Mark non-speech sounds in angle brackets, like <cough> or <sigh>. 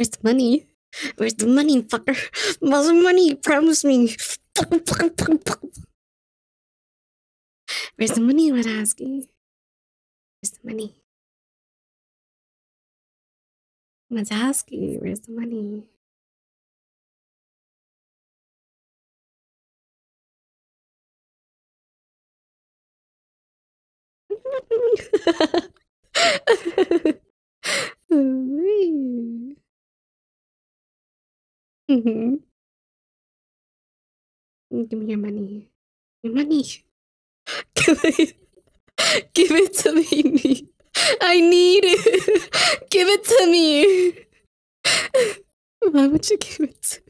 Where's the money? Where's the money, fucker? Where's the money? Promise me. Where's the money, Lebowski? Where's the money? Lebowski, where's the money? <laughs> mm-hmm. Give me your money. Your money. Give it, give it to me. I need it. <laughs> Give it to me. <laughs> Why would you give it to me?